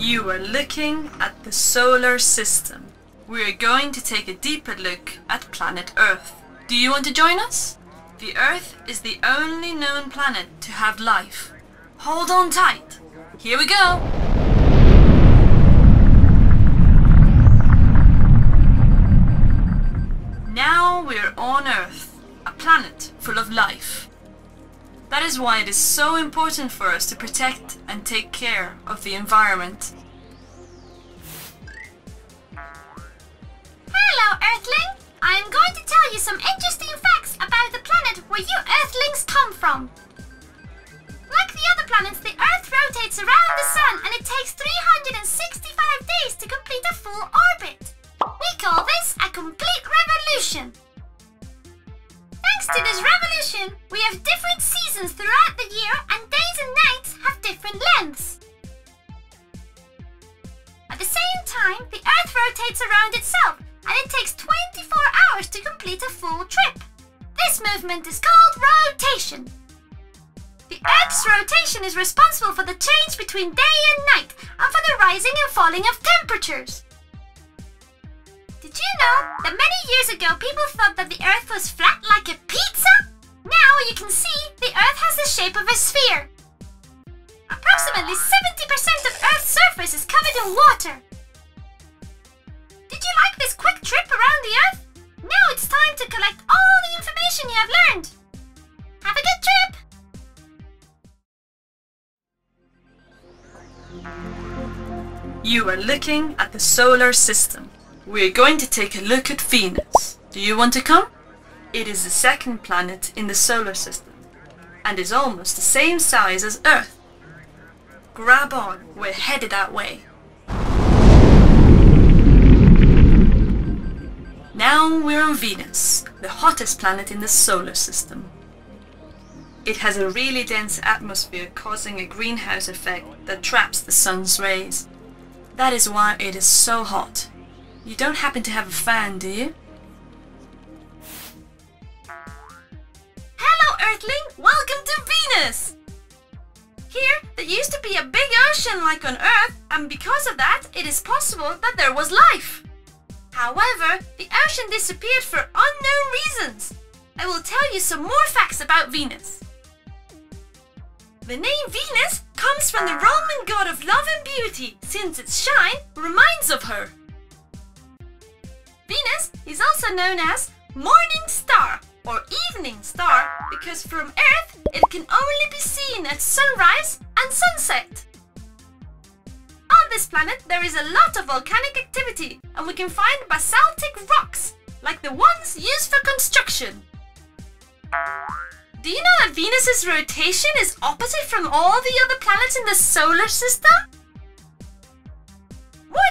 You are looking at the solar system. We are going to take a deeper look at planet Earth. Do you want to join us? The Earth is the only known planet to have life. Hold on tight. Here we go. Now we're on Earth, a planet full of life. That is why it is so important for us to protect and take care of the environment. Hello, Earthling! I'm going to tell you some interesting facts about the planet where you Earthlings come from. Like the other planets, the Earth rotates around the Sun and it takes 365 days to complete a full orbit. We call this a complete revolution. To this revolution, we have different seasons throughout the year and days and nights have different lengths. At the same time, the Earth rotates around itself and it takes 24 hours to complete a full trip. This movement is called rotation. The Earth's rotation is responsible for the change between day and night and for the rising and falling of temperatures. You know that many years ago people thought that the Earth was flat like a pizza? Now you can see the Earth has the shape of a sphere. Approximately 70% of Earth's surface is covered in water. Did you like this quick trip around the Earth? Now it's time to collect all the information you have learned. Have a good trip! You are looking at the solar system. We're going to take a look at Venus. Do you want to come? It is the second planet in the solar system and is almost the same size as Earth. Grab on, we're headed that way. Now we're on Venus, the hottest planet in the solar system. It has a really dense atmosphere causing a greenhouse effect that traps the sun's rays. That is why it is so hot. You don't happen to have a fan, do you? Hello, Earthling! Welcome to Venus! Here, there used to be a big ocean like on Earth, and because of that, it is possible that there was life. However, the ocean disappeared for unknown reasons. I will tell you some more facts about Venus. The name Venus comes from the Roman god of love and beauty, since its shine reminds of her. Venus is also known as morning star or evening star because from Earth it can only be seen at sunrise and sunset. On this planet there is a lot of volcanic activity and we can find basaltic rocks like the ones used for construction. Do you know that Venus's rotation is opposite from all the other planets in the solar system?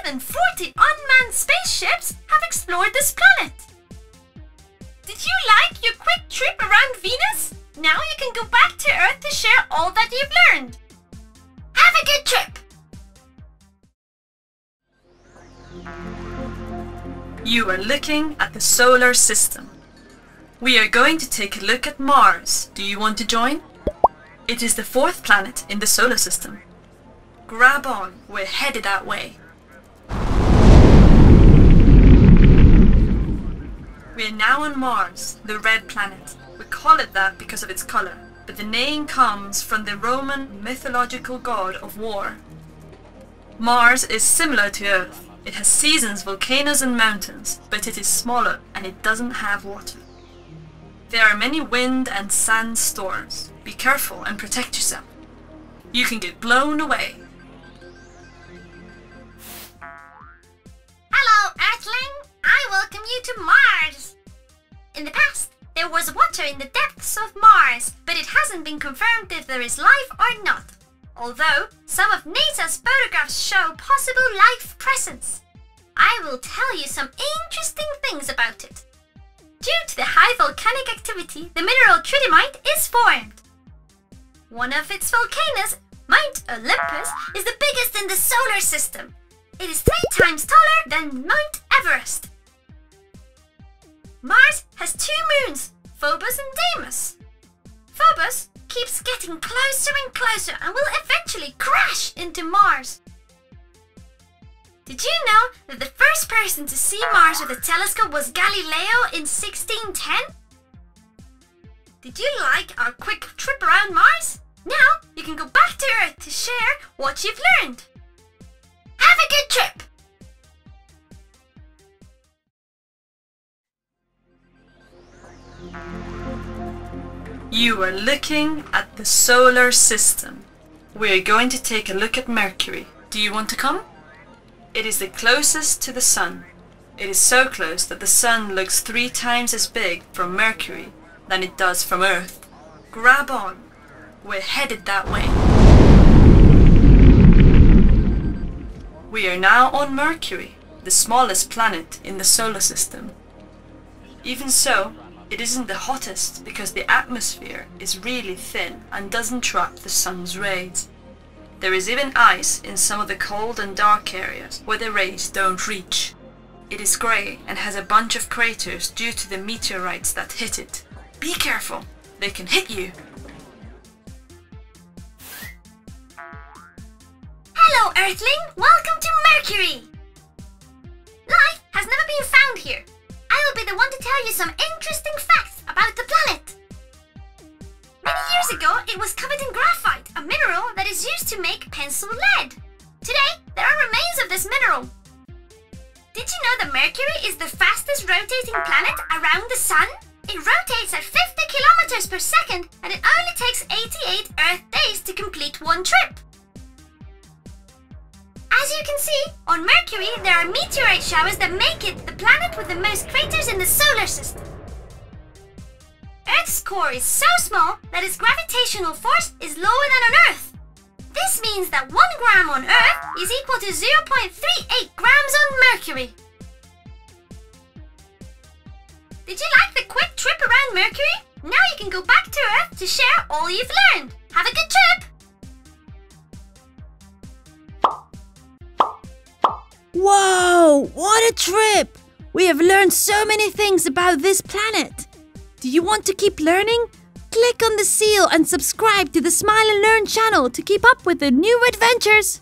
More than 40 unmanned spaceships have explored this planet. Did you like your quick trip around Venus? Now you can go back to Earth to share all that you've learned. Have a good trip! You are looking at the solar system. We are going to take a look at Mars. Do you want to join? It is the fourth planet in the solar system. Grab on, we're headed that way. We are now on Mars, the red planet. We call it that because of its color, but the name comes from the Roman mythological god of war. Mars is similar to Earth. It has seasons, volcanoes and mountains, but it is smaller and it doesn't have water. There are many wind and sand storms. Be careful and protect yourself. You can get blown away. Hello, Earthling! I welcome you to Mars! In the past, there was water in the depths of Mars, but it hasn't been confirmed if there is life or not. Although, some of NASA's photographs show possible life presence. I will tell you some interesting things about it. Due to the high volcanic activity, the mineral tridymite is formed. One of its volcanoes, Mount Olympus, is the biggest in the solar system. It is three times taller than Mount Everest. Mars has two moons, Phobos and Deimos. Phobos keeps getting closer and closer and will eventually crash into Mars. Did you know that the first person to see Mars with a telescope was Galileo in 1610? Did you like our quick trip around Mars? Now you can go back to Earth to share what you've learned. You are looking at the solar system. We are going to take a look at Mercury. Do you want to come? It is the closest to the Sun. It is so close that the Sun looks three times as big from Mercury than it does from Earth. Grab on. We're headed that way. We are now on Mercury, the smallest planet in the solar system. Even so, it isn't the hottest because the atmosphere is really thin and doesn't trap the sun's rays. There is even ice in some of the cold and dark areas where the rays don't reach. It is grey and has a bunch of craters due to the meteorites that hit it. Be careful, they can hit you. Hello, Earthling! Welcome to Mercury! Life has never been found here. I will be the one to tell you some interesting facts about the planet. Many years ago, it was covered in graphite, a mineral that is used to make pencil lead. Today, there are remains of this mineral. Did you know that Mercury is the fastest rotating planet around the Sun? It rotates at 50 kilometers per second and it only takes 88 Earth days to complete one trip. On Mercury there are meteorite showers that make it the planet with the most craters in the solar system. Earth's core is so small that its gravitational force is lower than on Earth. This means that 1 gram on Earth is equal to 0.38 grams on Mercury. Did you like the quick trip around Mercury? Now you can go back to Earth to share all you've learned. Have a good trip! Whoa, what a trip! We have learned so many things about this planet. Do you want to keep learning? Click on the seal and subscribe to the Smile and Learn channel to keep up with the new adventures.